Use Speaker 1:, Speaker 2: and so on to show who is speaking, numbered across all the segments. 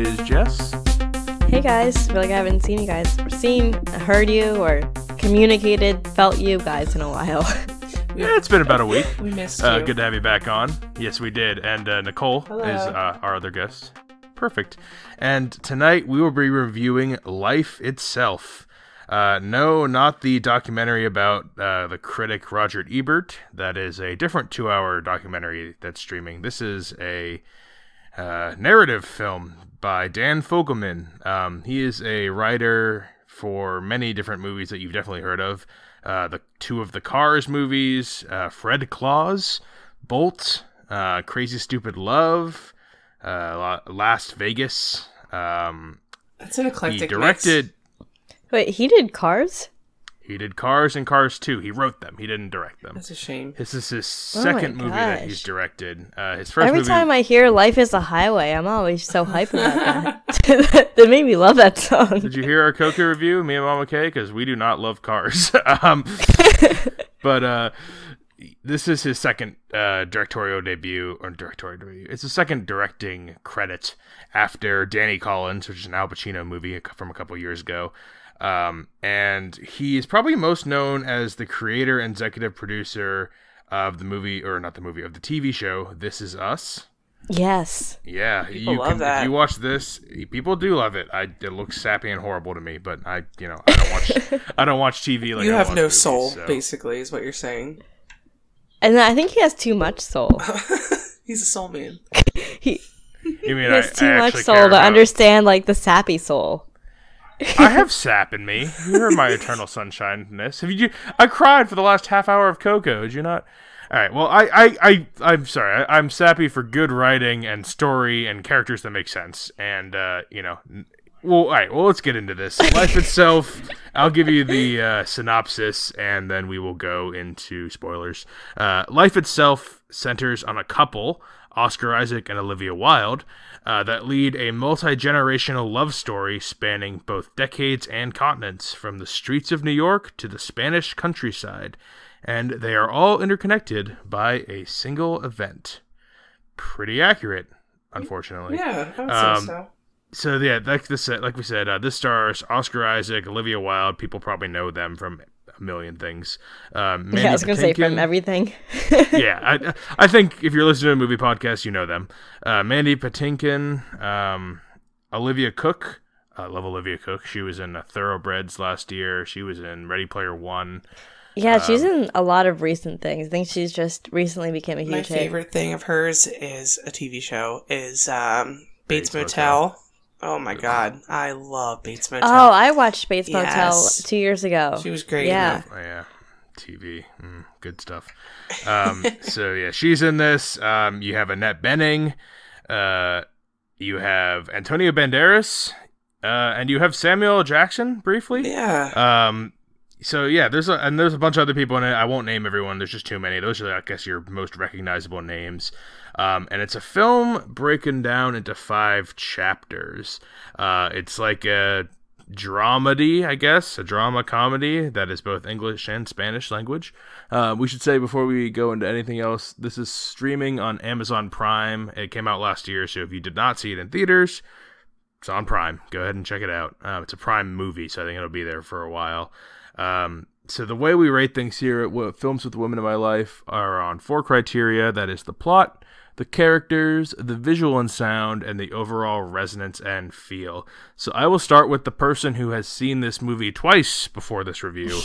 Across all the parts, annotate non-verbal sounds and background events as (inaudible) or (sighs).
Speaker 1: is Jess.
Speaker 2: Hey guys, feel like I haven't seen you guys, seen, heard you, or communicated, felt you guys in a while. (laughs)
Speaker 1: Yeah, it's been about a week.
Speaker 3: We missed
Speaker 1: Uh,
Speaker 3: you.
Speaker 1: good to have you back on. Yes, we did. And uh, Nicole
Speaker 3: Hello.
Speaker 1: is uh, our other guest. Perfect. And tonight we will be reviewing Life Itself. Uh, no, not the documentary about uh, the critic Roger Ebert. That is a different two hour documentary that's streaming. This is a uh, narrative film by Dan Fogelman. Um, he is a writer for many different movies that you've definitely heard of. Uh, the two of the Cars movies, uh, Fred Claus, Bolt, uh, Crazy Stupid Love, uh, La- Last Vegas. Um,
Speaker 3: That's an eclectic.
Speaker 1: he
Speaker 3: eclectic
Speaker 1: directed.
Speaker 2: Wait, he did Cars?
Speaker 1: He did Cars and Cars 2. He wrote them. He didn't direct them.
Speaker 3: Mix. That's a shame.
Speaker 1: This is his
Speaker 2: Oh
Speaker 1: second movie that he's directed. Uh, his first
Speaker 2: Every
Speaker 1: movie.
Speaker 2: time I hear "Life Is a Highway," I'm always so hyped about that. (laughs) that made me love that song.
Speaker 1: Did you hear our Coco review, me and Mama K? Because we do not love cars. (laughs) um, (laughs) but uh, this is his second uh, directorial debut, or directorial debut. It's his second directing credit after Danny Collins, which is an Al Pacino movie from a couple years ago. Um, and he is probably most known as the creator and executive producer of the movie, or not the movie, of the TV show This Is Us.
Speaker 2: Yes.
Speaker 1: Yeah,
Speaker 3: People
Speaker 1: you
Speaker 3: love
Speaker 1: can.
Speaker 3: that.
Speaker 1: If you watch this, people do love it. I it looks sappy and horrible to me, but I, you know, I don't watch. (laughs) I don't watch TV like
Speaker 3: you
Speaker 1: I
Speaker 3: have no
Speaker 1: movies,
Speaker 3: soul,
Speaker 1: so-
Speaker 3: basically, is what you're saying.
Speaker 2: And I think he has too much soul. (laughs)
Speaker 3: He's a soul man. (laughs)
Speaker 2: He,
Speaker 1: You mean
Speaker 2: he has
Speaker 1: I,
Speaker 2: too
Speaker 1: I
Speaker 2: much soul to
Speaker 1: about-
Speaker 2: understand like the sappy soul.
Speaker 1: I (laughs) have sap in me. You heard my eternal sunshineness. Have you? I cried for the last half hour of Coco. Did you not? All right. Well, I, I, I I'm sorry. I, I'm sappy for good writing and story and characters that make sense. And uh, you know, well, all right. Well, let's get into this. Life itself. I'll give you the uh, synopsis, and then we will go into spoilers. Uh, Life itself centers on a couple, Oscar Isaac and Olivia Wilde, uh, that lead a multi generational love story spanning both decades and continents, from the streets of New York to the Spanish countryside. And they are all interconnected by a single event. Pretty accurate, unfortunately.
Speaker 3: Yeah, I would
Speaker 1: Um,
Speaker 3: say so.
Speaker 1: So yeah, like this, like we said, uh, this stars Oscar Isaac, Olivia Wilde. People probably know them from a million things. (laughs) Um,
Speaker 2: yeah, I was gonna say from everything. (laughs)
Speaker 1: yeah, I, I think if you're listening to a movie podcast, you know them. Uh, Mandy Patinkin, um, Olivia Cooke. I love Olivia Cooke. She was in uh, Thoroughbreds last year. She was in Ready Player One.
Speaker 2: yeah, she's
Speaker 1: Um,
Speaker 2: in a lot of recent things. I think she's just recently became a huge
Speaker 3: My
Speaker 2: hit.
Speaker 3: favorite thing of hers is a TV show, is um, Bates,
Speaker 1: Bates
Speaker 3: Motel. Oh my god, I love Bates Motel.
Speaker 2: Oh, I watched Bates Motel
Speaker 3: Yes.
Speaker 2: two years ago.
Speaker 3: she was great.
Speaker 2: Yeah.
Speaker 1: Oh yeah, TV, mm, good stuff. Um, (laughs) so yeah, she's in this. Um, you have Annette Bening. Uh, you have Antonio Banderas, uh, and you have Samuel L. Jackson briefly.
Speaker 3: Yeah.
Speaker 1: Um, so yeah, there's a and there's a bunch of other people in it. I won't name everyone. There's just too many. Those are, I guess, your most recognizable names. Um, and it's a film broken down into five chapters. Uh, it's like a dramedy, I guess, a drama comedy that is both English and Spanish language. Uh, we should say before we go into anything else, this is streaming on Amazon Prime. It came out last year, so if you did not see it in theaters, it's on Prime. Go ahead and check it out. Uh, it's a Prime movie, so I think it'll be there for a while. Um, so the way we rate things here at Films with Women in My Life are on four criteria. That is the plot, the characters, the visual and sound, and the overall resonance and feel. So I will start with the person who has seen this movie twice before this review.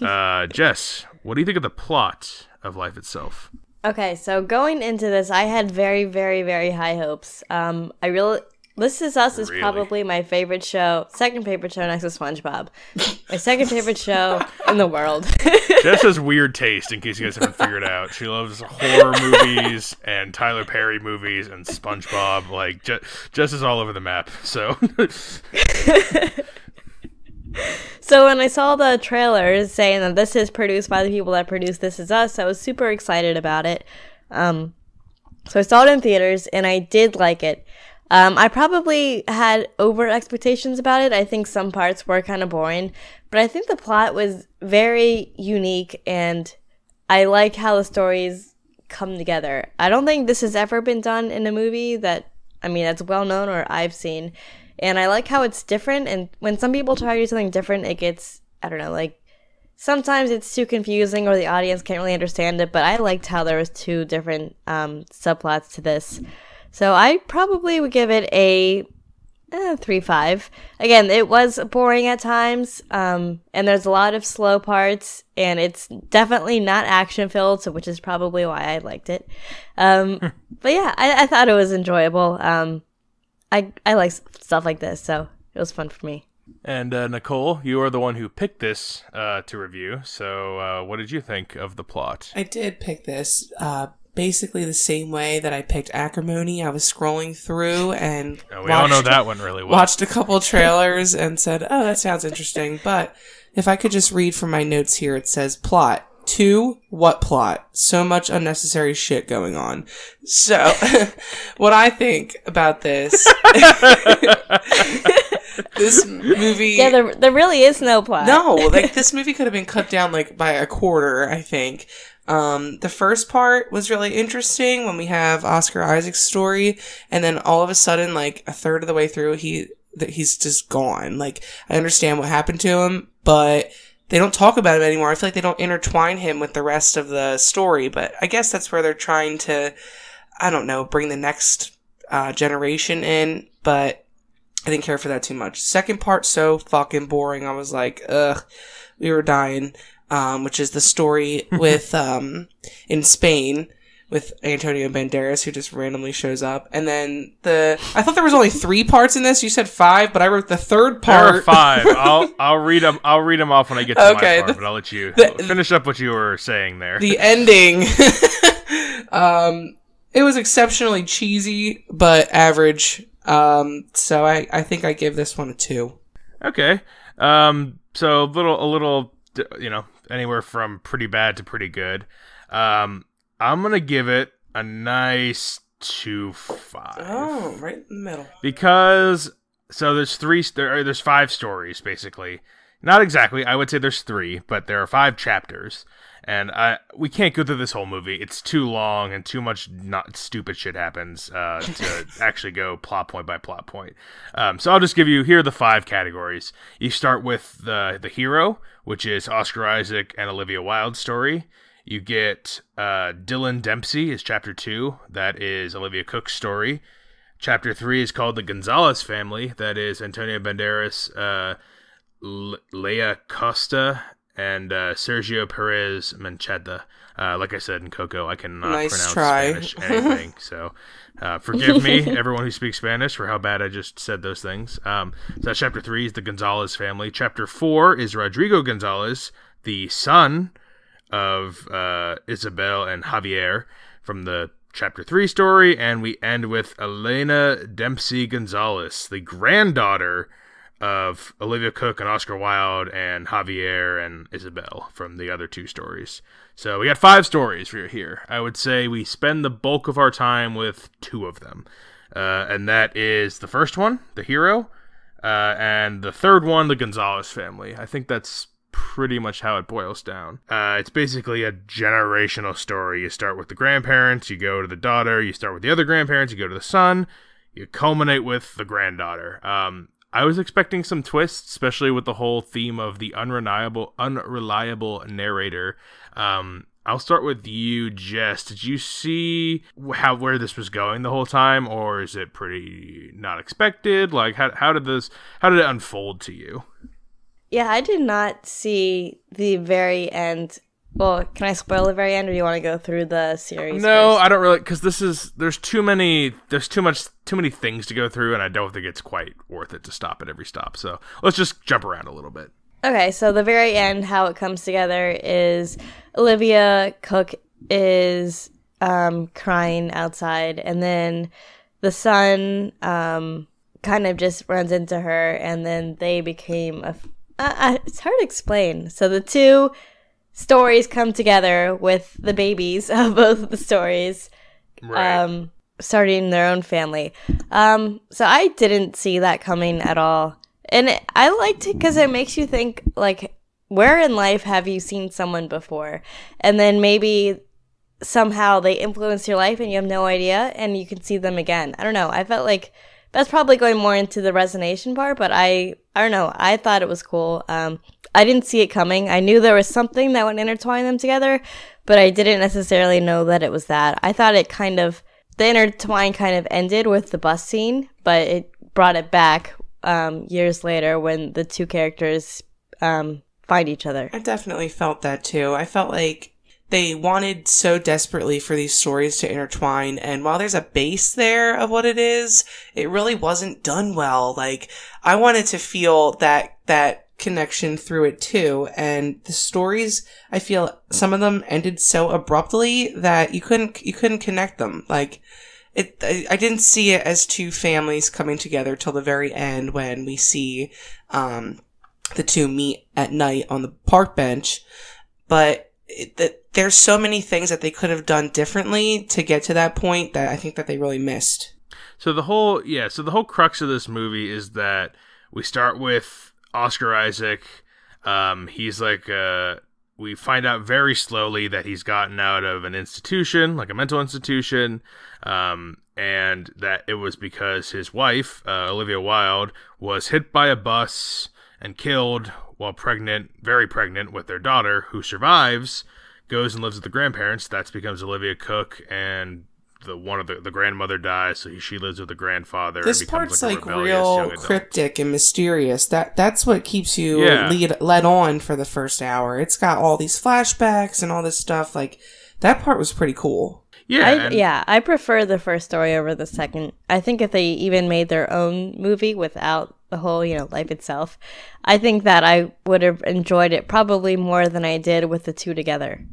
Speaker 1: (laughs) uh, Jess, what do you think of the plot of Life itself?
Speaker 2: Okay, so going into this, I had very, very, very high hopes. Um, I really. This Is Us is
Speaker 1: Really?
Speaker 2: probably my favorite show, second favorite show next to SpongeBob. My second favorite show in the world. (laughs)
Speaker 1: Jess has weird taste, in case you guys haven't figured out. She loves horror movies and Tyler Perry movies and SpongeBob. Like, Je- Jess is all over the map. So, (laughs)
Speaker 2: So when I saw the trailers saying that this is produced by the people that produced This Is Us, I was super excited about it. Um, so I saw it in theaters and I did like it. Um, I probably had over expectations about it. I think some parts were kind of boring, but I think the plot was very unique and I like how the stories come together. I don't think this has ever been done in a movie that I mean, that's well known or I've seen. And I like how it's different. And when some people try to do something different, it gets, I don't know, like sometimes it's too confusing or the audience can't really understand it. But I liked how there was two different um, subplots to this. So I probably would give it a eh, three five. Again, it was boring at times, um, and there's a lot of slow parts, and it's definitely not action filled, so which is probably why I liked it. Um, (laughs) but yeah, I, I, thought it was enjoyable. Um, I I like stuff like this, so it was fun for me.
Speaker 1: And uh, Nicole, you are the one who picked this uh, to review. So, uh, what did you think of the plot?
Speaker 3: I did pick this uh, basically the same way that I picked Acrimony. I was scrolling through and
Speaker 1: oh, we watched, all know that one really well.
Speaker 3: Watched a couple trailers and said, "Oh, that sounds interesting." But if I could just read from my notes here, it says plot. Two, what plot? So much unnecessary shit going on. So, (laughs) what I think about this, (laughs) this movie.
Speaker 2: Yeah, there, there really is no plot.
Speaker 3: No, like this movie could have been cut down like by a quarter, I think. Um, the first part was really interesting when we have Oscar Isaac's story, and then all of a sudden, like a third of the way through, he that he's just gone. Like I understand what happened to him, but they don't talk about him anymore. I feel like they don't intertwine him with the rest of the story. But I guess that's where they're trying to, I don't know, bring the next uh, generation in. But I didn't care for that too much. Second part so fucking boring. I was like, ugh, we were dying um, which is the story (laughs) with um, in Spain with Antonio Banderas who just randomly shows up, and then the I thought there was only three parts in this. You said five, but I wrote the third part.
Speaker 1: There are five. (laughs) I'll I'll read them. I'll read them off when I get to okay, my part, the, but I'll let you the, finish up what you were saying there.
Speaker 3: The ending. (laughs) um, it was exceptionally cheesy, but average. Um, so I I think I give this one a two.
Speaker 1: Okay. Um, so a little a little you know anywhere from pretty bad to pretty good. Um, I'm gonna give it a nice two five.
Speaker 3: Oh, right in the middle.
Speaker 1: Because so there's three. There, there's five stories basically. Not exactly. I would say there's three, but there are five chapters and I we can't go through this whole movie. It's too long and too much not stupid shit happens uh, to (laughs) actually go plot point by plot point. Um, so I'll just give you here are the five categories. You start with the the hero, which is Oscar Isaac and Olivia Wilde's story. You get uh, Dylan Dempsey is chapter two. That is Olivia Cooke's story. Chapter three is called the Gonzalez family. That is Antonio Banderas, uh, Laia Costa, and uh, Sergio Perez Mancheta. Uh, like I said in Coco, I cannot nice pronounce try. Spanish (laughs) anything. so uh, forgive me, (laughs) everyone who speaks Spanish, for how bad I just said those things. Um, so chapter three is the Gonzalez family. Chapter four is Rodrigo Gonzalez, the son of uh, Isabel and Javier from the chapter three story, and we end with Elena Dempsey Gonzalez, the granddaughter of Olivia Cooke and Oscar Wilde and Javier and Isabel from the other two stories. So we got five stories for here. I would say we spend the bulk of our time with two of them. Uh, and that is the first one, the hero, uh, and the third one, the Gonzalez family. I think that's pretty much how it boils down. Uh, it's basically a generational story. You start with the grandparents, you go to the daughter, you start with the other grandparents, you go to the son, you culminate with the granddaughter. Um, I was expecting some twists, especially with the whole theme of the unreliable, unreliable narrator. Um, I'll start with you, Jess. Did you see how where this was going the whole time, or is it pretty not expected? Like, how how did this how did it unfold to you?
Speaker 2: Yeah, I did not see the very end well, can I spoil the very end, or do you want to go through the series?
Speaker 1: No,
Speaker 2: first?
Speaker 1: I don't really, because this is there's too many there's too much too many things to go through, and I don't think it's quite worth it to stop at every stop. So let's just jump around a little bit.
Speaker 2: Okay, so the very end, how it comes together is Olivia Cooke is um, crying outside, and then the son um, kind of just runs into her, and then they became a. Uh, it's hard to explain. So the two stories come together with the babies (laughs) of both of the stories, right. um, starting their own family. Um, so I didn't see that coming at all, and it, I liked it because it makes you think like, where in life have you seen someone before, and then maybe somehow they influence your life and you have no idea and you can see them again. I don't know. I felt like that's probably going more into the resonation part, but I I don't know. I thought it was cool. Um, I didn't see it coming. I knew there was something that would intertwine them together, but I didn't necessarily know that it was that. I thought it kind of the intertwine kind of ended with the bus scene, but it brought it back um, years later when the two characters um, find each other.
Speaker 3: I definitely felt that too. I felt like they wanted so desperately for these stories to intertwine and while there's a base there of what it is it really wasn't done well. Like i wanted to feel that that connection through it too and the stories i feel some of them ended so abruptly that you couldn't you couldn't connect them. Like it I, I didn't see it as two families coming together till the very end when we see um the two meet at night on the park bench but that there's so many things that they could have done differently to get to that point that I think that they really missed.
Speaker 1: So the whole yeah, so the whole crux of this movie is that we start with Oscar Isaac. Um, he's like uh, we find out very slowly that he's gotten out of an institution, like a mental institution, um, and that it was because his wife, uh, Olivia Wilde, was hit by a bus and killed while pregnant, very pregnant with their daughter, who survives, goes and lives with the grandparents. That becomes Olivia Cooke, and the one of the, the grandmother dies, so she lives with the grandfather.
Speaker 3: This part's like, like real cryptic and mysterious. That that's what keeps you yeah. lead led on for the first hour. It's got all these flashbacks and all this stuff. Like that part was pretty cool.
Speaker 2: Yeah, I, yeah, I prefer the first story over the second. I think if they even made their own movie without the whole, you know, life itself, I think that I would have enjoyed it probably more than I did with the two together.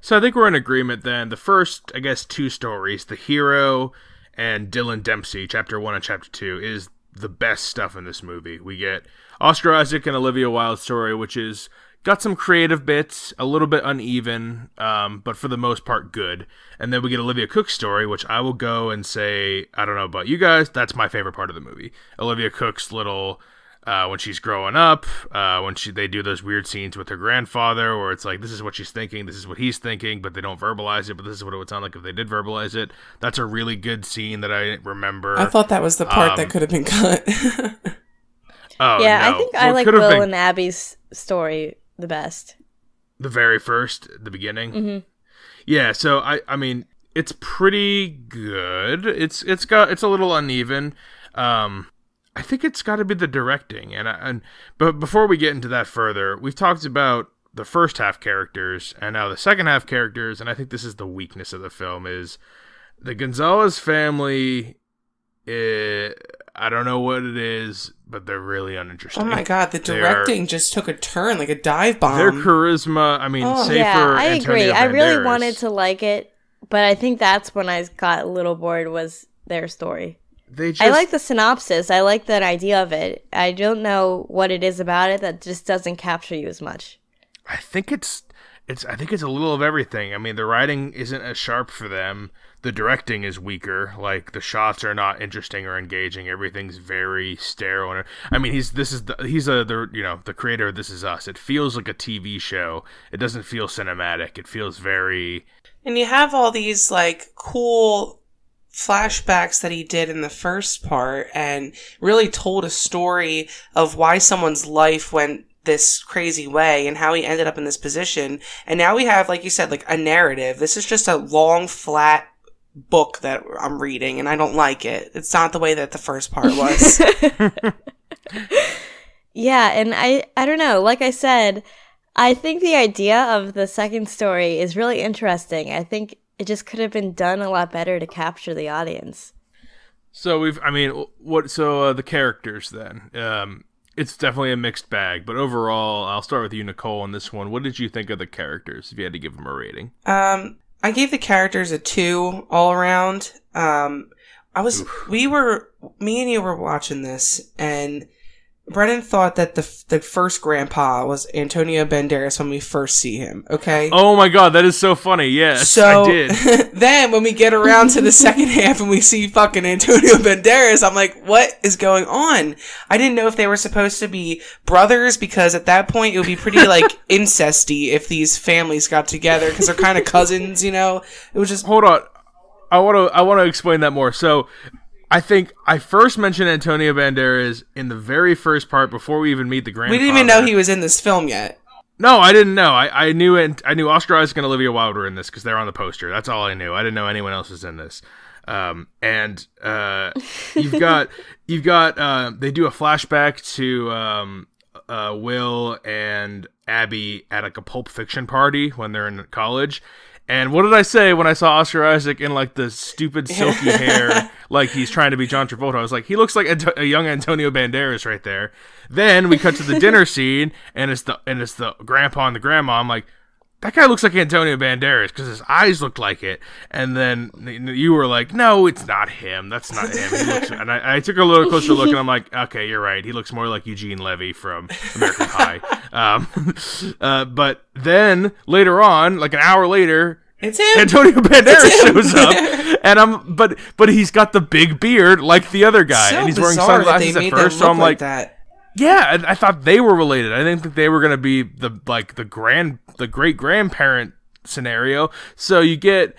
Speaker 1: So I think we're in agreement then. The first, I guess, two stories, the hero and Dylan Dempsey, chapter one and chapter two, is the best stuff in this movie. We get Oscar Isaac and Olivia Wilde story, which is got some creative bits, a little bit uneven, um, but for the most part good. And then we get Olivia Cooke's story, which I will go and say, I don't know about you guys, that's my favorite part of the movie. Olivia Cooke's little uh, when she's growing up, uh, when she they do those weird scenes with her grandfather, where it's like this is what she's thinking, this is what he's thinking, but they don't verbalize it. But this is what it would sound like if they did verbalize it. That's a really good scene that I remember.
Speaker 3: I thought that was the part um, that could have been cut. (laughs)
Speaker 1: oh
Speaker 2: yeah,
Speaker 1: no.
Speaker 2: I think well, I like Will been... and Abby's story the best.
Speaker 1: The very first, the beginning.
Speaker 2: Mm-hmm.
Speaker 1: Yeah, so I, I mean, it's pretty good. It's it's got it's a little uneven. Um, I think it's got to be the directing, and and but before we get into that further, we've talked about the first half characters and now the second half characters, and I think this is the weakness of the film is the Gonzalez family. It, eh, I don't know what it is, but they're really uninteresting.
Speaker 3: Oh my god, the directing are, just took a turn like a dive bomb.
Speaker 1: Their charisma, I mean, oh.
Speaker 2: yeah, I agree. I really wanted to like it, but I think that's when I got a little bored. Was their story?
Speaker 1: They just,
Speaker 2: I like the synopsis. I like that idea of it. I don't know what it is about it that just doesn't capture you as much.
Speaker 1: I think it's it's I think it's a little of everything. I mean, the writing isn't as sharp for them. The directing is weaker. Like the shots are not interesting or engaging. Everything's very sterile. And, I mean, he's this is the he's a the you know the creator of This Is Us. It feels like a TV show. It doesn't feel cinematic. It feels very.
Speaker 3: And you have all these like cool flashbacks that he did in the first part and really told a story of why someone's life went this crazy way and how he ended up in this position. And now we have, like you said, like a narrative. This is just a long, flat book that I'm reading, and I don't like it. It's not the way that the first part was. (laughs)
Speaker 2: yeah, and I, I don't know. Like I said, I think the idea of the second story is really interesting. I think it just could have been done a lot better to capture the audience.
Speaker 1: So we've, I mean, what? So uh, the characters then. Um, it's definitely a mixed bag, but overall, I'll start with you, Nicole, on this one. What did you think of the characters? If you had to give them a rating,
Speaker 3: um, I gave the characters a two all around. Um, I was, Oof. we were, me and you were watching this, and Brennan thought that the f- the first grandpa was Antonio Banderas when we first see him. Okay.
Speaker 1: Oh my god, that is so funny. Yes,
Speaker 3: So
Speaker 1: I did. (laughs)
Speaker 3: then when we get around to the second (laughs) half and we see fucking Antonio Banderas, I'm like, what is going on? I didn't know if they were supposed to be brothers because at that point it would be pretty like (laughs) incesty if these families got together because they're kind of cousins, you know? It was just
Speaker 1: Hold on. I want to I want to explain that more. So, I think I first mentioned Antonio Banderas in the very first part before we even meet the
Speaker 3: grand
Speaker 1: we
Speaker 3: didn't even know he was in this film yet.
Speaker 1: No, I didn't know. I, I knew and I knew Oscar Isaac and Olivia Wilde were in this because they're on the poster. That's all I knew. I didn't know anyone else was in this. Um, and uh, you've got (laughs) you've got uh, they do a flashback to um, uh, Will and Abby at like a Pulp Fiction party when they're in college. And what did I say when I saw Oscar Isaac in like the stupid (laughs) silky hair, like he's trying to be John Travolta? I was like, he looks like Anto- a young Antonio Banderas right there. Then we cut to the dinner (laughs) scene, and it's the and it's the grandpa and the grandma. I'm like, that guy looks like Antonio Banderas because his eyes looked like it. And then you were like, no, it's not him. That's not him. He looks, (laughs) and I, I took a little closer look, and I'm like, okay, you're right. He looks more like Eugene Levy from American Pie. (laughs) Um, (laughs) uh, but then later on, like an hour later,
Speaker 3: It's him.
Speaker 1: Antonio Banderas shows up, and I'm but but he's got the big beard like the other guy,
Speaker 3: so
Speaker 1: and he's wearing
Speaker 3: bizarre that they
Speaker 1: sunglasses at first. So I'm
Speaker 3: like
Speaker 1: like,
Speaker 3: that.
Speaker 1: Yeah, I, I thought they were related. I didn't think they were gonna be the like the grand the great grandparent scenario. So you get.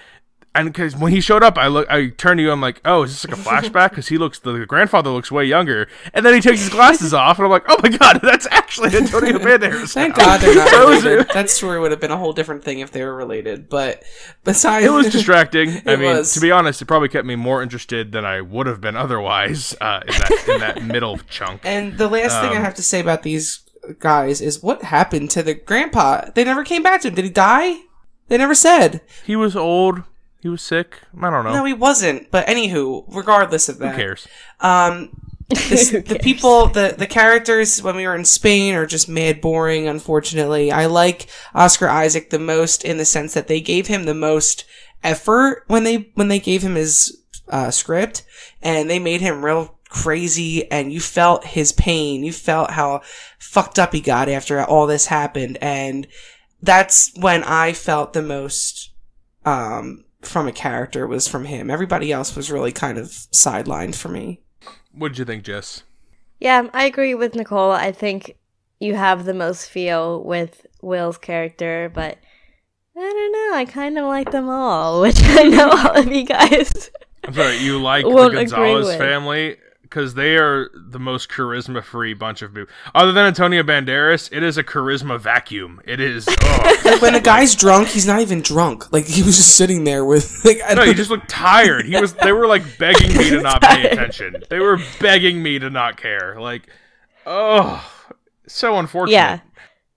Speaker 1: And because when he showed up, I look, I turned to you. I'm like, "Oh, is this like a (laughs) flashback?" Because he looks, the grandfather looks way younger. And then he takes his glasses off, and I'm like, "Oh my god, (laughs) that's actually Antonio (laughs) Banderas."
Speaker 3: Thank
Speaker 1: now."
Speaker 3: God they're not
Speaker 1: it
Speaker 3: related. that story would have been a whole different thing if they were related. But besides,
Speaker 1: it was distracting. I mean,
Speaker 3: was.
Speaker 1: to be honest, it probably kept me more interested than I would have been otherwise uh, in, that, in that middle chunk.
Speaker 3: And the last thing I
Speaker 1: Um,
Speaker 3: have to say about these guys is what happened to the grandpa? They never came back to him. Did he die? They never said.
Speaker 1: He was old. He was sick. I don't know.
Speaker 3: No, he wasn't. But anywho, regardless of that,
Speaker 1: Who cares?
Speaker 3: Um, (laughs) this,
Speaker 2: Who
Speaker 3: the people, the the characters when we were in Spain are just mad boring. Unfortunately, I like Oscar Isaac the most in the sense that they gave him the most effort when they when they gave him his uh, script, and they made him real crazy, and you felt his pain. You felt how fucked up he got after all this happened, and that's when I felt the most um, from a character was from him. Everybody else was really kind of sidelined for me.
Speaker 1: What did you think, Jess?
Speaker 2: Yeah, I agree with Nicole. I think you have the most feel with Will's character, but I don't know. I kind of like them all, (laughs) which I know all of you guys.
Speaker 1: I'm sorry, you like the
Speaker 2: Won't agree
Speaker 1: Gonzalez family because they are the most charisma-free bunch of people. Other than Antonio Banderas, it is a charisma vacuum. It is. (laughs) Oh.
Speaker 3: When the guy's drunk, he's not even drunk. Like he was just sitting there with (laughs) like I
Speaker 1: No, he
Speaker 3: don't-
Speaker 1: just looked tired. He was. They were like begging me to not pay attention. (laughs) They were begging me to not care. Like, oh, so unfortunate.
Speaker 2: Yeah.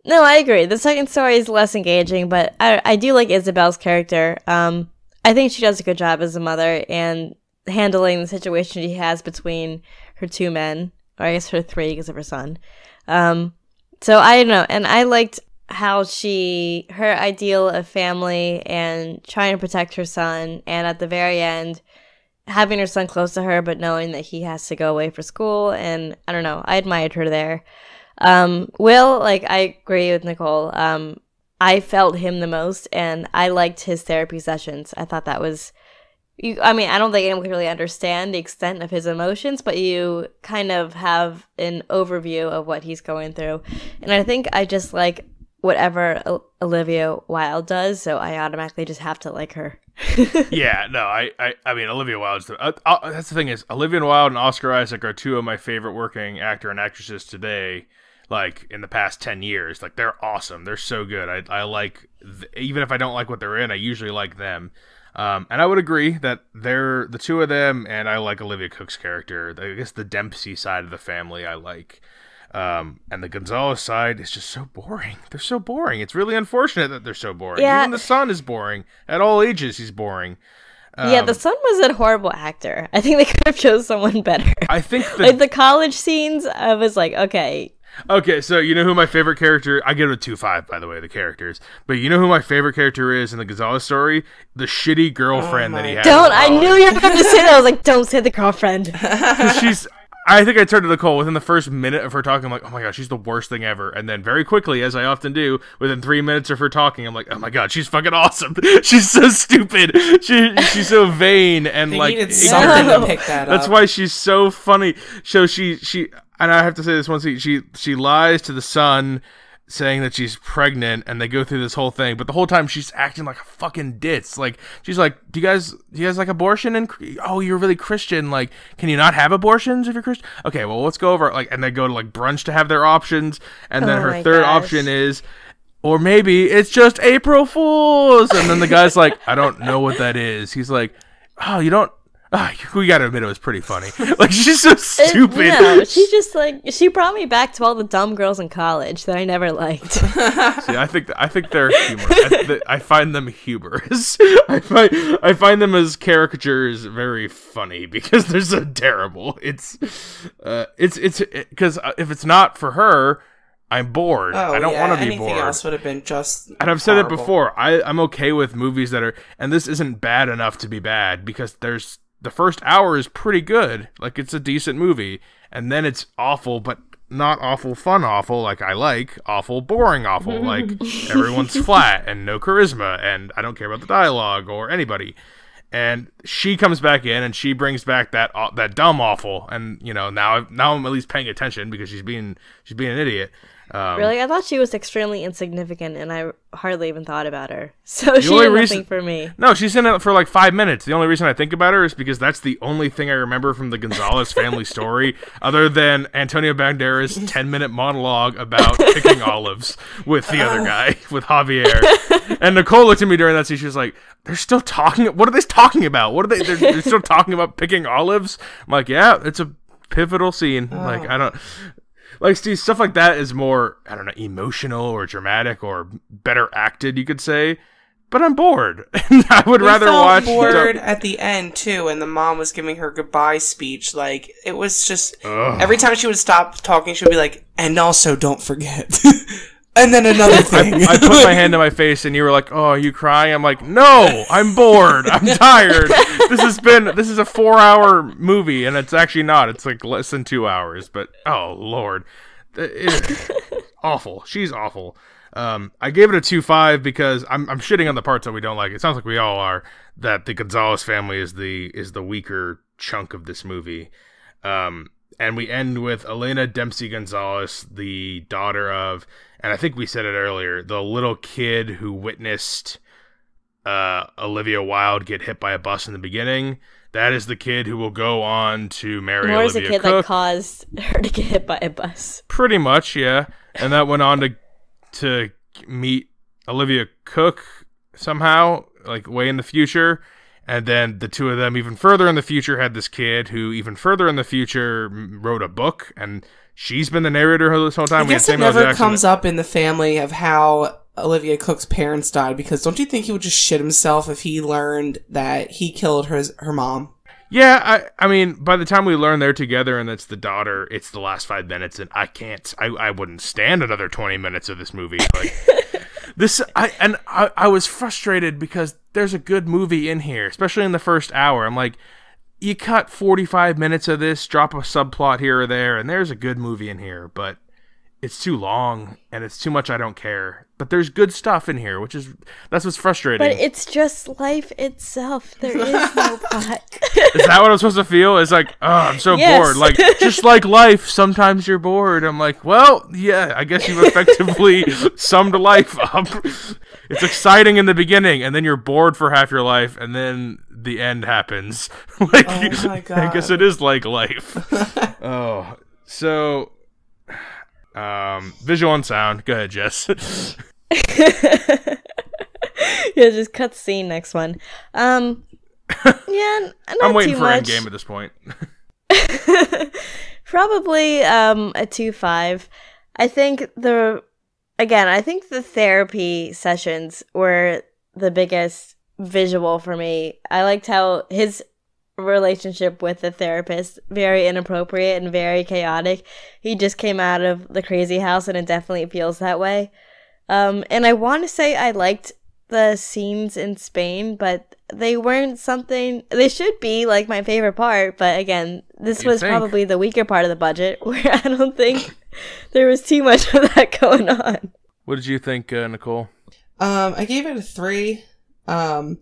Speaker 2: No, I agree. The second story is less engaging, but I, I do like Isabel's character. Um, I think she does a good job as a mother and handling the situation she has between her two men, or I guess her three because of her son. Um, so I don't know, and I liked how she her ideal of family and trying to protect her son, and at the very end, having her son close to her, but knowing that he has to go away for school. And I don't know, I admired her there. Um, Will, like I agree with Nicole. Um, I felt him the most, and I liked his therapy sessions. I thought that was, you. I mean, I don't think anyone can really understand the extent of his emotions, but you kind of have an overview of what he's going through, and I think I just like whatever Olivia Wilde does, so I automatically just have to like her. (laughs)
Speaker 1: Yeah, no, I, I, I mean, Olivia Wilde's the. Uh, uh, that's the thing is, Olivia Wilde and Oscar Isaac are two of my favorite working actor and actresses today. Like in the past ten years, like they're awesome. They're so good. I, I like even if I don't like what they're in, I usually like them. Um, and I would agree that they're the two of them, and I like Olivia Cooke's character. I guess the Dempsey side of the family I like. Um, and the Gonzalez side is just so boring. (laughs) They're so boring. It's really unfortunate that they're so boring.
Speaker 2: Yeah.
Speaker 1: Even the son is boring. At all ages, he's boring.
Speaker 2: yeah,
Speaker 1: Um,
Speaker 2: the son was a horrible actor. I think they could have (laughs) chose someone better.
Speaker 1: I think (laughs) the,
Speaker 2: like the college scenes, I was like, okay,
Speaker 1: okay. So you know who my favorite character? I give it a two five, by the way, the characters. But you know who my favorite character is in the Gonzalez story? The shitty girlfriend that he
Speaker 3: my
Speaker 1: had.
Speaker 2: Don't! I knew you were going to say that. I was like, don't say the girlfriend. (laughs)
Speaker 1: she's. I think I turned to Nicole within the first minute of her talking. I'm like, oh my god, she's the worst thing ever. And then very quickly, as I often do, within three minutes of her talking, I'm like, oh my god, she's fucking awesome. (laughs) she's so stupid. She she's so vain and
Speaker 3: They
Speaker 1: like
Speaker 3: needed something to (laughs) pick that up.
Speaker 1: That's why she's so funny. So she she and I have to say this once she she lies to the son saying that she's pregnant and they go through this whole thing but the whole time she's acting like a fucking ditz. Like she's like do you guys do you guys like abortion? And oh you're really christian. Like can you not have abortions if you're christian okay well let's go over like and they go to like brunch to have their options and then
Speaker 2: Oh
Speaker 1: her third
Speaker 2: gosh.
Speaker 1: option is or maybe it's just april fools. And then the guy's like i don't know what that is. He's like oh you don't Ah, we gotta admit it was pretty funny. (laughs) Like she's so
Speaker 2: It-
Speaker 1: stupid.
Speaker 2: no, she just like she brought me back to all the dumb girls in college that I never liked. (laughs)
Speaker 1: See, I think I think they're humorous. I, th- I find them humorous. (laughs) I find I find them as caricatures very funny because they're so terrible. It's uh, it's it's because if it's not for her, I'm bored.
Speaker 3: Oh,
Speaker 1: I don't
Speaker 3: yeah,
Speaker 1: want to be
Speaker 3: anything
Speaker 1: bored.
Speaker 3: else would have been just.
Speaker 1: And I've said
Speaker 3: horrible.
Speaker 1: it before. I I'm okay with movies that are, and this isn't bad enough to be bad because there's the first hour is pretty good, like it's a decent movie, and then it's awful, but not awful fun awful like I like, awful boring awful (laughs) like everyone's flat and no charisma and I don't care about the dialogue or anybody. And she comes back in and she brings back that aw- that dumb awful, and you know now now I'm at least paying attention because she's being she's being an idiot. Um,
Speaker 2: really, I thought she was extremely insignificant, and I hardly even thought about her. (laughs) So she
Speaker 1: only
Speaker 2: did nothing
Speaker 1: reason-
Speaker 2: for me.
Speaker 1: No, she's in it for like five minutes. The only reason I think about her is because that's the only thing I remember from the Gonzalez family story, (laughs) other than Antonio Banderas' ten-minute monologue about picking (laughs) olives with the other guy, with Javier. And Nicole looked at me during that scene. She was like, "They're still talking. What are they talking about? What are they? They're, they're still talking about picking olives." I'm like, "Yeah, it's a pivotal scene. Like, I don't." Like Steve, stuff like that is more I don't know emotional or dramatic or better acted, you could say. But I'm bored. (laughs) I would
Speaker 3: We
Speaker 1: rather
Speaker 3: felt
Speaker 1: watch.
Speaker 3: bored at the end too, and the mom was giving her goodbye speech. Like it was just
Speaker 1: Ugh.
Speaker 3: every time she would stop talking, she would be like, "And also, don't forget." (laughs) and then another (laughs) thing.
Speaker 1: I put my hand (laughs) to my face and you were like, "Oh, are you crying?" I'm like, "No, I'm bored. I'm (laughs) tired. this has been this is a 4-hour movie and it's actually not. It's like less than 2 hours, but oh lord. Awful. She's awful. Um, I gave it a 2-5 because I'm I'm shitting on the parts that we don't like. It sounds like we all are that the Gonzalez family is the is the weaker chunk of this movie. Um, and we end with Elena Dempsey Gonzalez, the daughter of, and I think we said it earlier, the little kid who witnessed uh, Olivia Wilde get hit by a bus in the beginning. That is the kid who will go on to marry
Speaker 2: the
Speaker 1: Olivia
Speaker 2: kid that caused her to get hit by a bus.
Speaker 1: Pretty much, yeah. And that went on to to meet Olivia Cooke somehow, like way in the future. And then the two of them, even further in the future, had this kid who, even further in the future, wrote a book, and she's been the narrator this whole time.
Speaker 3: I guess it
Speaker 1: Samuel
Speaker 3: never
Speaker 1: Jackson-
Speaker 3: comes up in the family of how Olivia Cooke's parents died because don't you think he would just shit himself if he learned that he killed her her mom?
Speaker 1: Yeah, I, I mean, by the time we learn they're together and it's the daughter, it's the last five minutes, and I can't, I, I wouldn't stand another twenty minutes of this movie. Like (laughs) this, I and I, I was frustrated because there's a good movie in here, especially in the first hour. I'm like, you cut forty five minutes of this, drop a subplot here or there, and there's a good movie in here, but it's too long and it's too much. I don't care. But there's good stuff in here, which is that's what's frustrating.
Speaker 2: But it's just life itself. There is no (laughs) plot.
Speaker 1: Is that what I'm supposed to feel? It's like, oh, I'm so
Speaker 2: Yes.
Speaker 1: bored. Like, just (laughs) like life, sometimes you're bored. I'm like, well, yeah, I guess you've effectively (laughs) summed life up. It's exciting in the beginning, and then you're bored for half your life, and then the end happens. (laughs) like,
Speaker 3: Oh my God.
Speaker 1: I guess it is like life. oh, so, um, visual and sound. Go ahead, Jess. (laughs)
Speaker 2: yeah, just cut scene next one. Um, yeah, n- not
Speaker 1: I'm waiting
Speaker 2: too
Speaker 1: for
Speaker 2: much.
Speaker 1: Endgame at this point. (laughs)
Speaker 2: Probably um a two five. I think the again, I think the therapy sessions were the biggest visual for me. I liked how his relationship with the therapist very inappropriate and very chaotic. He just came out of the crazy house and it definitely feels that way. Um and I want to say I liked the scenes in Spain, but they weren't something they should be like my favorite part, but again, this
Speaker 1: You'd
Speaker 2: was
Speaker 1: think.
Speaker 2: probably the weaker part of the budget (laughs) where I don't think (laughs) there was too much of that going on.
Speaker 1: What did you think, uh, Nicole?
Speaker 3: Um, I gave it a three. Um,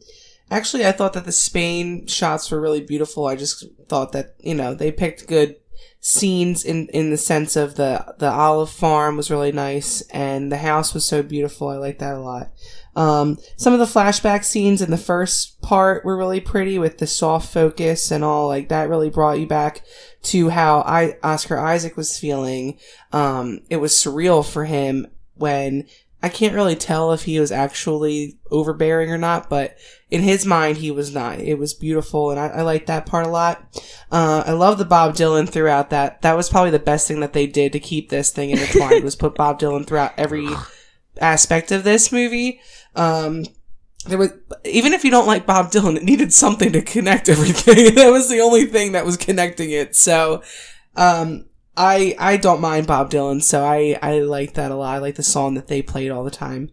Speaker 3: actually, I thought that the Spain shots were really beautiful. I just thought that you know they picked good scenes in in the sense of the the olive farm was really nice and the house was so beautiful. I like that a lot. Um, some of the flashback scenes in the first part were really pretty with the soft focus and all like that really brought you back to how I Oscar Isaac was feeling. Um, it was surreal for him when I can't really tell if he was actually overbearing or not, but in his mind, he was not. It was beautiful, and I, I like that part a lot. Uh, I love the Bob Dylan throughout that. That was probably the best thing that they did to keep this thing intertwined was put Bob Dylan throughout every aspect of this movie. Um, there was even if you don't like Bob Dylan, it needed something to connect everything. (laughs) that was the only thing that was connecting it. So, um, I I don't mind Bob Dylan, so I I like that a lot. I like the song that they played all the time.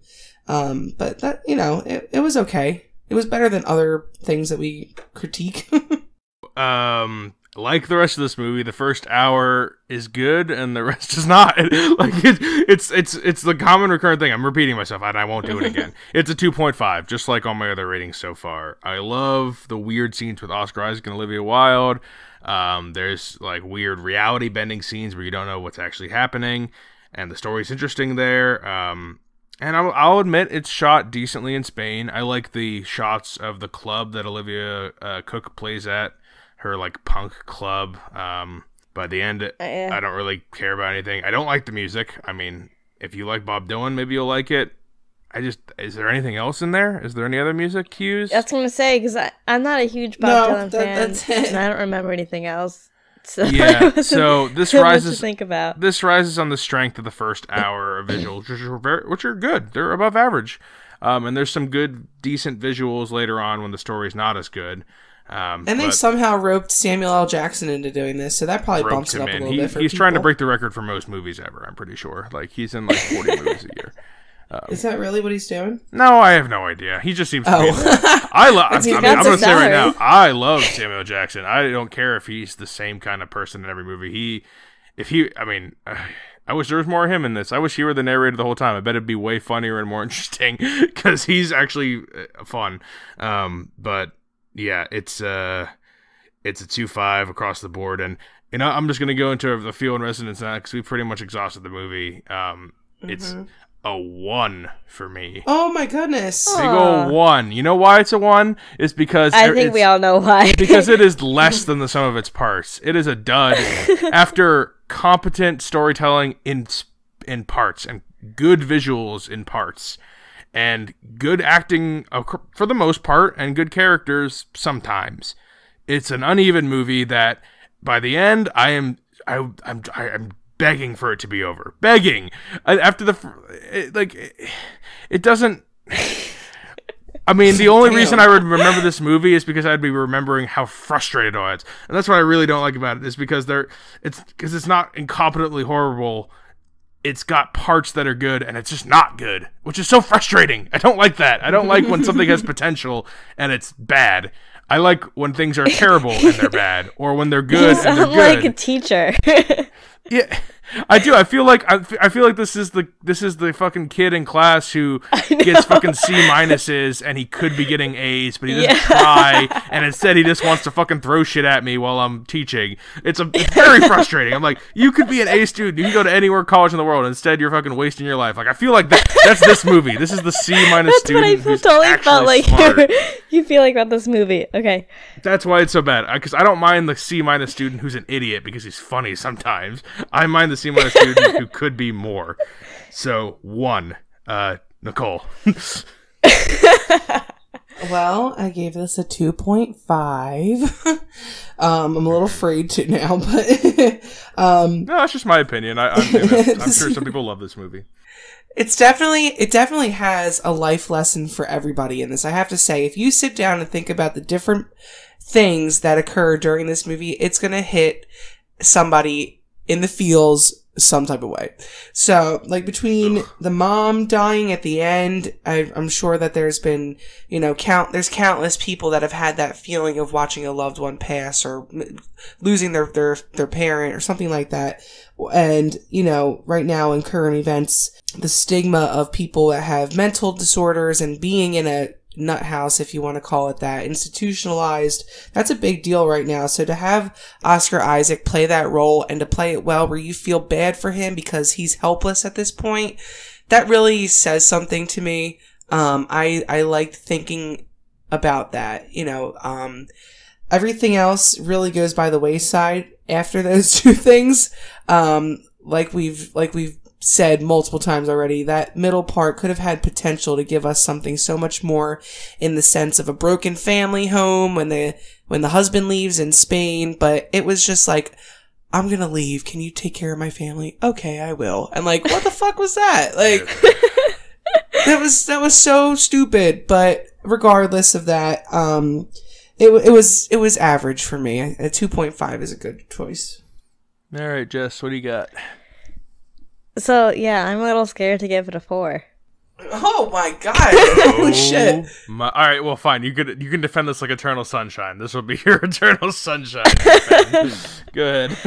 Speaker 3: Um, but that you know, it, it was okay. It was better than other things that we critique. (laughs)
Speaker 1: um like the rest of this movie the first hour is good and the (laughs) rest is not. (laughs) Like it, it's it's it's the common recurrent thing. I'm repeating myself and i won't do it (laughs) again. It's a 2.5 just like all my other ratings so far. I love the weird scenes with oscar isaac and olivia wilde. Um, there's like weird reality bending scenes where you don't know what's actually happening and the story's interesting there. Um, and I'll, I'll admit it's shot decently in Spain. I like the shots of the club that Olivia uh, Cooke plays at, her like punk club. Um, by the end,
Speaker 2: yeah.
Speaker 1: I don't really care about anything. I don't like the music. I mean, if you like Bob Dylan, maybe you'll like it. I just is there anything else in there? Is there any other music cues?
Speaker 2: That's what I'm gonna say because I'm not a huge Bob
Speaker 3: No,
Speaker 2: Dylan
Speaker 3: that-
Speaker 2: fan,
Speaker 3: that's it.
Speaker 2: and I don't remember anything else. So
Speaker 1: Yeah, (laughs) so this (laughs) rises-
Speaker 2: to think about.
Speaker 1: this rises on the strength of the first hour of visuals, which are very, which are good. They're above average, um, and there's some good, decent visuals later on when the story's not as good. Um,
Speaker 3: and they somehow roped Samuel L. Jackson into doing this, so that probably bumps it
Speaker 1: him
Speaker 3: up a little
Speaker 1: He-
Speaker 3: bit for
Speaker 1: he's trying to break the record for most movies ever. I'm pretty sure. Like he's in like 40 (laughs) movies a year.
Speaker 3: Is that really what he's doing?
Speaker 1: No, I have no idea. He just seems to.
Speaker 3: Oh, (laughs)
Speaker 1: I love. (laughs) I mean, I'm gonna say right now. I love Samuel Jackson. I don't care if he's the same kind of person in every movie. He, if he, I mean, (sighs) I wish there was more of him in this. I wish he were the narrator the whole time. I bet it'd be way funnier and more interesting because he's actually uh, fun. Um, but yeah, it's uh, it's a two five across the board, and you know, I'm just gonna go into the feel and resonance now because we pretty much exhausted the movie. Um, it's
Speaker 3: Mhm.
Speaker 1: a one for me.
Speaker 3: oh my goodness!
Speaker 2: Oh.
Speaker 1: Big ol' one. You know why it's a one? It's because
Speaker 2: I think we all know why.
Speaker 1: because it is (laughs) less than the sum of its parts. It is a dud (laughs) after competent storytelling in in parts and good visuals in parts and good acting uh, for the most part and good characters sometimes. It's an uneven movie that by the end I am I I'm I, I'm begging for it to be over. Begging. After the like it, it doesn't I mean, the only
Speaker 3: Damn.
Speaker 1: reason I would remember this movie is because I'd be remembering how frustrated I was, and that's what I really don't like about it. Is because they're it's because it's not incompetently horrible. It's got parts that are good, and it's just not good, which is so frustrating. I don't like that. I don't like when something has (laughs) potential and it's bad. I like when things are terrible and they're (laughs) bad, or when they're
Speaker 2: you
Speaker 1: good and they're
Speaker 2: sound
Speaker 1: good.
Speaker 2: like a teacher. (laughs)
Speaker 1: Yeah, I do. I feel like I, I feel like this is the this is the fucking kid in class who (laughs) gets fucking C minuses and he could be getting A's, but he doesn't
Speaker 2: Yeah.
Speaker 1: try, and instead he just wants to fucking throw shit at me while I'm teaching. It's a it's very (laughs) frustrating. I'm like, you could be an A student, you can go to anywhere college in the world. Instead, you're fucking wasting your life. Like I feel like that, that's this movie. This is the C (laughs) minus
Speaker 2: That's what
Speaker 1: student
Speaker 2: I
Speaker 1: who's
Speaker 2: totally
Speaker 1: actually
Speaker 2: felt like
Speaker 1: smart.
Speaker 2: you feel like about this movie. Okay.
Speaker 1: That's why it's so bad. Because I don't mind the C minus student who's an idiot because he's funny sometimes. I mind the C minus student who could be more. So one, uh, Nicole. (laughs)
Speaker 3: Well, I gave this a 2.5. (laughs) um, I'm a little afraid to now, (laughs) but um,
Speaker 1: no, that's just my opinion. I, I'm, I'm sure some people love this movie.
Speaker 3: it's definitely it definitely has a life lesson for everybody in this. I have to say, if you sit down and think about the different things that occur during this movie, it's gonna hit somebody in the feels some type of way. So, like between the mom dying at the end, I, I'm sure that there's been, you know, count there's countless people that have had that feeling of watching a loved one pass or m- losing their their their parent or something like that. And you know, right now in current events, the stigma of people that have mental disorders and being in a nut house, if you want to call it that, institutionalized. That's a big deal right now. So to have Oscar Isaac play that role and to play it well where you feel bad for him because he's helpless at this point, that really says something to me. Um, I, I liked thinking about that, you know, um, everything else really goes by the wayside after those (laughs) two things. Um, like we've, like we've said multiple times already, that middle part could have had potential to give us something so much more in the sense of a broken family home when the when the husband leaves in Spain, but it was just like I'm gonna leave. Can you take care of my family? Okay, I will. And like, what the fuck was that? (laughs) Like, that was that was so stupid. But regardless of that, um, it it was it was average for me. A two point five is a good choice.
Speaker 1: All right, Jess, what do you got?
Speaker 2: So yeah, I'm a little scared to give it a four.
Speaker 3: Oh my god! (laughs) Holy shit!
Speaker 1: My, all right, well, fine. You could you can defend this like Eternal Sunshine. This will be (laughs) your Eternal Sunshine. (laughs) Good.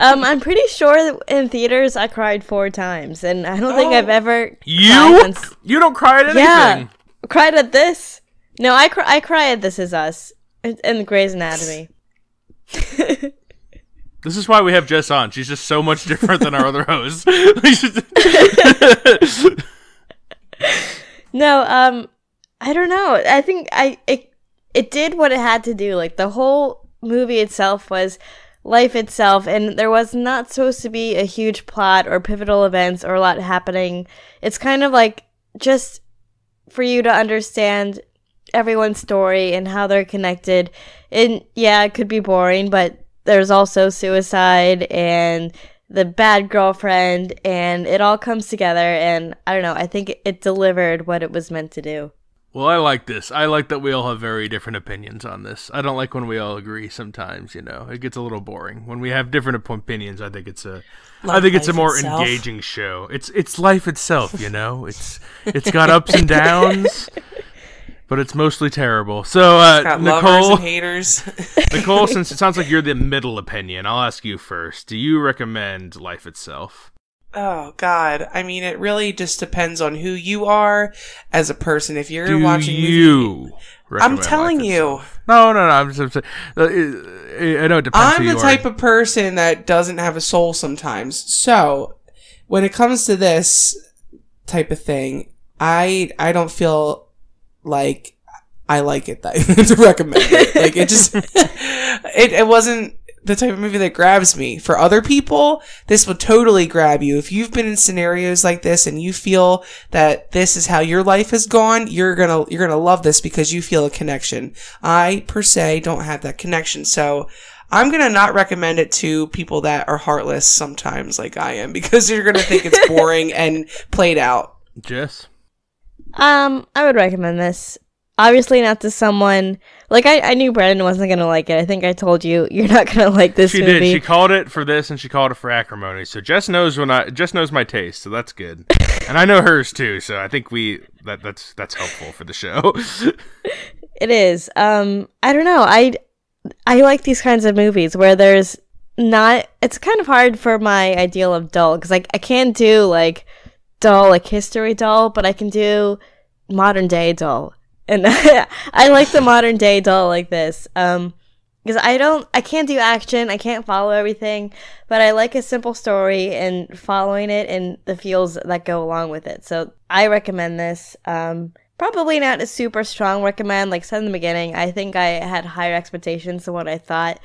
Speaker 2: Um, I'm pretty sure that in theaters I cried four times, and I don't think I've
Speaker 3: Oh.
Speaker 2: ever cried
Speaker 1: You
Speaker 2: once-
Speaker 1: you don't cry at anything.
Speaker 2: Yeah, cried at this. No, I cry. I cry at This Is Us and and Grey's Anatomy.
Speaker 1: This is why we have Jess on. She's just so much (laughs) different than our other hosts. (laughs)
Speaker 2: No, um, I don't know. I think I it it did what it had to do. Like the whole movie itself was life itself, and there was not supposed to be a huge plot or pivotal events or a lot happening. It's kind of like just for you to understand everyone's story and how they're connected. And yeah, it could be boring, but there's also suicide and the bad girlfriend and it all comes together and I don't know, I think it delivered what it was meant to do.
Speaker 1: well, I like this. I like that we all have very different opinions on this. I don't like when we all agree. Sometimes, you know, it gets a little boring when we have different opinions. I think it's a, I think it's a more
Speaker 3: itself.
Speaker 1: engaging show. It's it's life itself. You know, it's it's got (laughs) ups and downs. (laughs) But it's mostly terrible. So, uh, Nicole,
Speaker 3: and (laughs) haters.
Speaker 1: Nicole, since it sounds like you're the (laughs) middle opinion, I'll ask you first. Do you recommend Life Itself?
Speaker 3: oh God! I mean, it really just depends on who you are as a person. If you're
Speaker 1: Do
Speaker 3: watching, movie-
Speaker 1: you?
Speaker 3: I'm telling
Speaker 1: Life
Speaker 3: you,
Speaker 1: Itself? No, no, no. I'm just, uh, I know it depends.
Speaker 3: I'm the type
Speaker 1: are.
Speaker 3: of person that doesn't have a soul sometimes. So, when it comes to this type of thing, I I don't feel like I like it that (laughs) to recommend it. Like it just (laughs) it it wasn't the type of movie that grabs me. For other people, this would totally grab you. If you've been in scenarios like this and you feel that this is how your life has gone, you're gonna you're gonna love this because you feel a connection. I per se don't have that connection, so I'm gonna not recommend it to people that are heartless sometimes, like I am, because you're gonna think it's (laughs) boring and played out.
Speaker 1: Jess.
Speaker 2: Um, I would recommend this. Obviously not to someone like I, I knew Brennan wasn't gonna like it. I think I told you (laughs) you're not gonna like this
Speaker 1: She
Speaker 2: movie.
Speaker 1: did. She called it for this, and she called it for acrimony. So Jess knows when I Jess knows my taste, so that's good, (laughs) and I know hers too. So I think we that that's that's helpful for the show. (laughs)
Speaker 2: It is. Um, I don't know. I I like these kinds of movies where there's not. It's kind of hard for my ideal of dull because like I can't do like dull like history dull, but I can do modern day dull, and (laughs) I like the modern day dull like this. Um, because I don't, I can't do action. I can't follow everything, but I like a simple story and following it and the feels that go along with it. So I recommend this. Um, probably not a super strong recommend. Like said in the beginning, I think I had higher expectations than what I thought.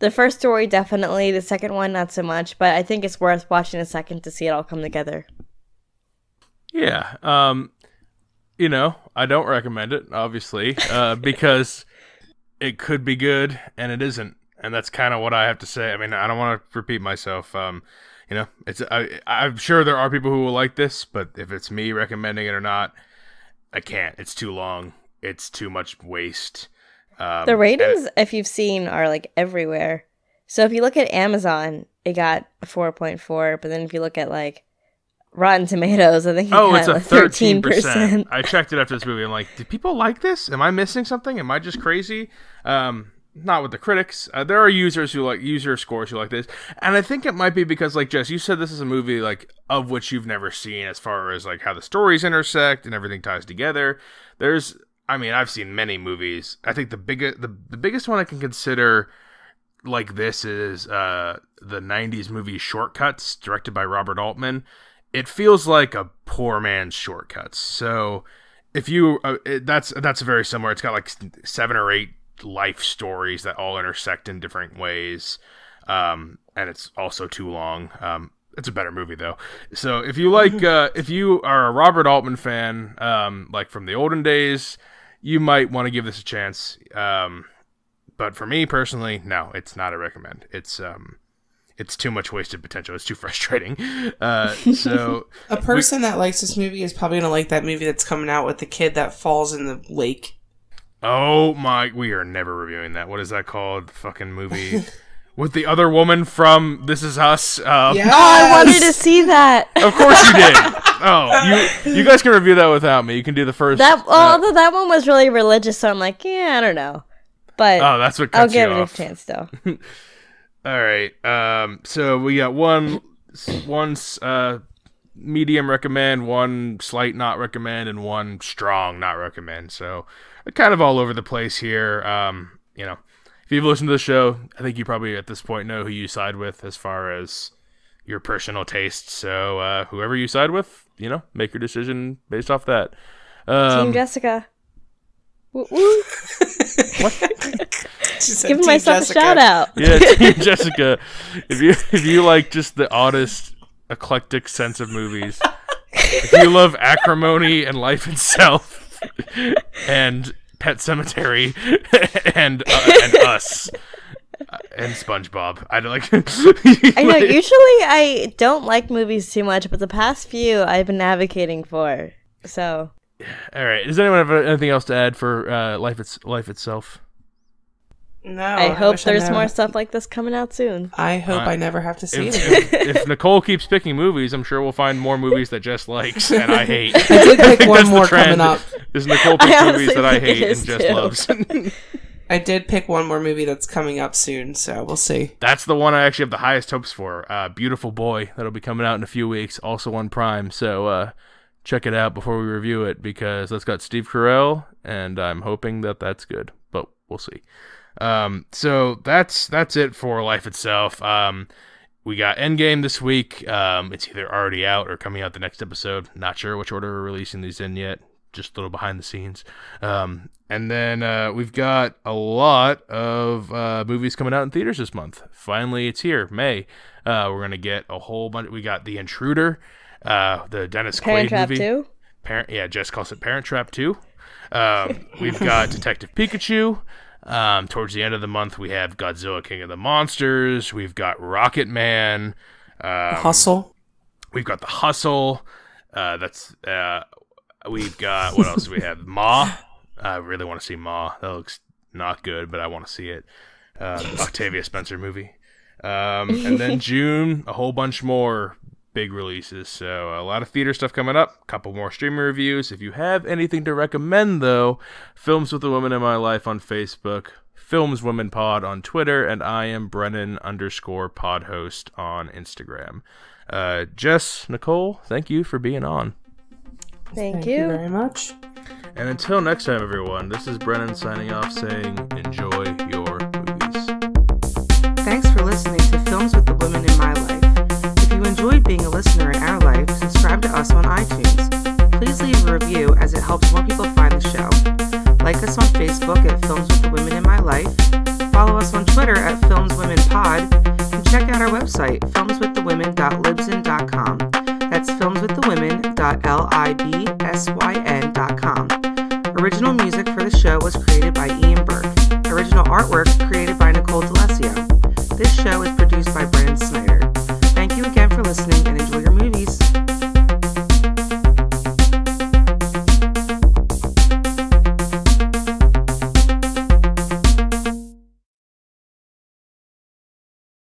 Speaker 2: The first story definitely, the second one not so much, but I think it's worth watching a second to see it all come together.
Speaker 1: Yeah. Um. You know, I don't recommend it, obviously, uh, (laughs) because it could be good and it isn't, and that's kind of what I have to say. I mean, I don't want to repeat myself. Um, you know, it's I, I'm sure there are people who will like this, but if it's me recommending it or not, I can't. It's too long. It's too much waste. Um,
Speaker 2: The ratings, if you've seen, are like everywhere. So if you look at Amazon, it got a 4.4. But then if you look at like Rotten Tomatoes, I think it
Speaker 1: Oh, it's a thirteen
Speaker 2: 13%.
Speaker 1: I checked it after this movie. I'm like, did people like this? Am I missing something? Am I just crazy? Um, not with the critics. Uh, there are users who like user scores who like this, and I think it might be because, like Jess, you said this is a movie like of which you've never seen, as far as like how the stories intersect and everything ties together. There's, I mean, I've seen many movies. I think the biggest, the, the biggest one I can consider like this is uh the 90s movie Short Cuts directed by Robert Altman. It feels like a poor man's Short Cuts. So if you uh, it, that's that's very similar. It's got like seven or eight life stories that all intersect in different ways. Um and it's also too long. Um it's a better movie though. So if you like uh if you are a Robert Altman fan um like from the olden days, you might want to give this a chance. Um but for me personally, no, it's not a recommend. It's um, it's too much wasted potential. It's too frustrating. Uh, so (laughs)
Speaker 3: A person that likes this movie is probably gonna like that movie that's coming out with the kid that falls in the lake.
Speaker 1: oh my, we are never reviewing that. What is that called? The fucking movie with the other woman from This Is Us. Um,
Speaker 3: Yeah.
Speaker 2: Oh, I wanted to see that.
Speaker 1: Of course you did. (laughs) Oh, you you guys can review that without me. You can do the first.
Speaker 2: That
Speaker 1: uh,
Speaker 2: although that one was really religious, so I'm like, yeah, I don't know. But
Speaker 1: oh, that's what
Speaker 2: I'll
Speaker 1: cuts you
Speaker 2: give it
Speaker 1: off.
Speaker 2: a chance still. (laughs)
Speaker 1: All right. Um. So we got one, one uh, medium recommend, one slight not recommend, and one strong not recommend. So kind of all over the place here. Um. You know, if you've listened to the show, I think you probably at this point know who you side with as far as your personal taste. So uh, whoever you side with, you know, make your decision based off that. Um,
Speaker 2: Team Jessica. Woo woo.
Speaker 3: She said, (laughs)
Speaker 2: Giving
Speaker 3: "Team
Speaker 2: myself
Speaker 3: Jessica."
Speaker 2: a shout out.
Speaker 1: yeah, Team (laughs) Jessica. If you if you like just the oddest, eclectic sense of movies, if you love acrimony and life itself, and Pet Sematary, (laughs) and uh, and us. uh, And SpongeBob. I don't like.
Speaker 2: I know. Usually, I don't like movies too much, but the past few I've been advocating for. So
Speaker 1: All right. Does anyone have anything else to add for uh, life? It's life itself.
Speaker 3: No,
Speaker 2: I hope
Speaker 3: I
Speaker 2: there's
Speaker 3: never-
Speaker 2: more stuff like this coming out soon.
Speaker 3: I hope
Speaker 1: Uh,
Speaker 3: I never have to see
Speaker 1: If,
Speaker 3: it.
Speaker 1: if, (laughs) if Nicole keeps picking movies, I'm sure we'll find more movies that Jess likes and I hate. (laughs)
Speaker 3: I did (laughs) pick
Speaker 1: think
Speaker 3: one
Speaker 1: that's the
Speaker 3: more
Speaker 1: trend.
Speaker 3: coming up.
Speaker 1: Is Nicole
Speaker 2: I
Speaker 1: picks movies that I hate and Jess
Speaker 2: too.
Speaker 1: loves.
Speaker 3: I did pick one more movie that's coming up soon, so we'll see.
Speaker 1: That's the one I actually have the highest hopes for. Uh, Beautiful Boy that'll be coming out in a few weeks, also on Prime. So uh, check it out before we review it because that's got Steve Carell, and I'm hoping that that's good, but we'll see. Um, so that's that's it for Life itself. Um, we got Endgame this week. Um, it's either already out or coming out the next episode. Not sure which order we're releasing these in yet. Just a little behind the scenes. Um, and then uh, we've got a lot of uh, movies coming out in theaters this month. Finally, it's here, May. Uh, we're gonna get a whole bunch. We got The Intruder, uh, the Dennis
Speaker 2: Parent
Speaker 1: Quaid
Speaker 2: Trap
Speaker 1: movie.
Speaker 2: too.
Speaker 1: Parent, yeah, Jess calls it Parent Trap 2. Um, we've got (laughs) Detective Pikachu. Um, towards the end of the month, we have Godzilla King of the Monsters. We've got Rocketman. Um,
Speaker 3: Hustle.
Speaker 1: We've got The Hustle. Uh, that's uh, we've got what else do we have? Ma. I really want to see Ma. That looks not good, but I want to see it. Um, Octavia Spencer movie. Um, and then (laughs) June, a whole bunch more big releases. So a lot of theater stuff coming up. A couple more streaming reviews. If you have anything to recommend, though, Films with the Woman in My Life on Facebook, Films Women Pod on Twitter, and I am Brennan underscore Pod Host on Instagram. Uh, Jess, Nicole, thank you for being on.
Speaker 2: Thank,
Speaker 3: Thank
Speaker 2: you.
Speaker 3: you very much.
Speaker 1: And until next time, everyone, this is Brennan signing off saying enjoy your
Speaker 3: enjoyed being a listener in our life, subscribe to us on iTunes. Please leave a review as it helps more people find the show. Like us on Facebook at Films with the Women in My Life. Follow us on Twitter at Films Women Pod. And check out our website, filmswiththewomen.libsyn.com. That's filmswiththewomen.libsyn.com. Original music for the show was created by Ian Burke. Original artwork created by Nicole D'Alessio. This show is produced by.